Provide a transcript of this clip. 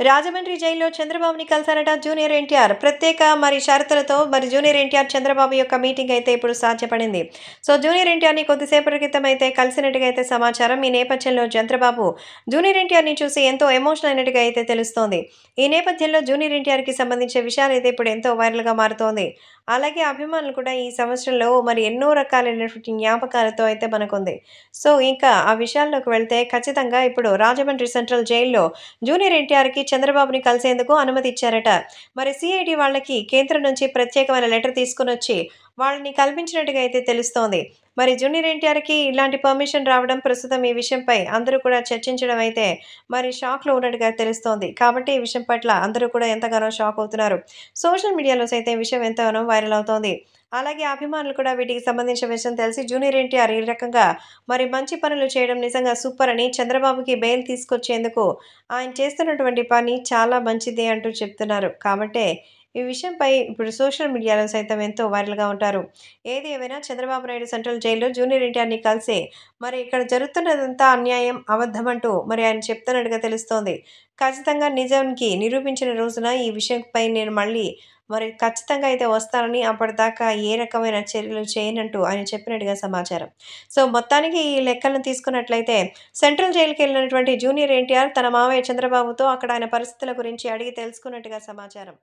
రాజమండ్రి జైల్లో చంద్రబాబుని కలిశారట జూనియర్ ఎన్టీఆర్. ప్రత్యేక మరి షరతులతో మరి జూనియర్ ఎన్టీఆర్ చంద్రబాబు యొక్క మీటింగ్ అయితే ఇప్పుడు సాధ్యపడింది. సో జూనియర్ ఎన్టీఆర్ని కొద్దిసేపటి క్రితం అయితే కలిసినట్టుగా అయితే సమాచారం. ఈ నేపథ్యంలో చంద్రబాబు జూనియర్ ఎన్టీఆర్ని చూసి ఎంతో ఎమోషనల్ అయినట్టుగా అయితే తెలుస్తోంది. ఈ నేపథ్యంలో జూనియర్ ఎన్టీఆర్కి సంబంధించిన విషయాలు అయితే ఇప్పుడు ఎంతో వైరల్గా మారుతోంది. అలాగే అభిమానులు కూడా ఈ సంవత్సరంలో మరి ఎన్నో రకాలైనటువంటి జ్ఞాపకాలతో అయితే మనకుంది. సో ఇంకా ఆ విషయాల్లోకి వెళ్తే ఖచ్చితంగా ఇప్పుడు రాజమండ్రి సెంట్రల్ జైల్లో జూనియర్ ఎన్టీఆర్కి చంద్రబాబుని కలిసేందుకు అనుమతి ఇచ్చారట. మరి సిఐడి వాళ్ళకి కేంద్రం నుంచి ప్రత్యేకమైన లెటర్ తీసుకుని వచ్చి వాళ్ళని కల్పించినట్టుగా అయితే తెలుస్తోంది. మరి జూనియర్ ఎన్టీఆర్కి ఇలాంటి పర్మిషన్ రావడం ప్రస్తుతం ఈ విషయంపై అందరూ కూడా చర్చించడం అయితే మరి షాక్లో ఉన్నట్టుగా తెలుస్తోంది. కాబట్టి ఈ విషయం పట్ల అందరూ కూడా ఎంతగానో షాక్ అవుతున్నారు. సోషల్ మీడియాలో సైతం ఈ విషయం ఎంతగానో వైరల్ అవుతోంది. అలాగే అభిమానులు కూడా వీటికి సంబంధించిన విషయం తెలిసి జూనియర్ ఎన్టీఆర్ ఈ రకంగా మరి మంచి పనులు చేయడం నిజంగా సూపర్ అని చంద్రబాబుకి బెయిల్ తీసుకొచ్చేందుకు ఆయన చేస్తున్నటువంటి పని చాలా మంచిది అంటూ చెప్తున్నారు. కాబట్టే ఈ విషయంపై ఇప్పుడు సోషల్ మీడియాలో సైతం ఎంతో వైరల్గా ఉంటారు. ఏది ఏమైనా చంద్రబాబు నాయుడు సెంట్రల్ జైల్లో జూనియర్ ఎన్టీఆర్ని కలిసి మరి ఇక్కడ జరుగుతున్నదంతా అన్యాయం అబద్ధమంటూ మరి ఆయన చెప్తున్నట్టుగా తెలుస్తోంది. ఖచ్చితంగా నిజానికి నిరూపించిన రోజున ఈ విషయంపై నేను మళ్ళీ మరి ఖచ్చితంగా అయితే వస్తానని అప్పటిదాకా ఏ రకమైన చర్యలు చేయనంటూ ఆయన చెప్పినట్టుగా సమాచారం. సో మొత్తానికి ఈ లెక్కలను తీసుకున్నట్లయితే సెంట్రల్ జైలుకి వెళ్ళినటువంటి జూనియర్ ఎన్టీఆర్ తన మావయ్య చంద్రబాబుతో అక్కడ ఆయన పరిస్థితుల గురించి అడిగి తెలుసుకున్నట్టుగా సమాచారం.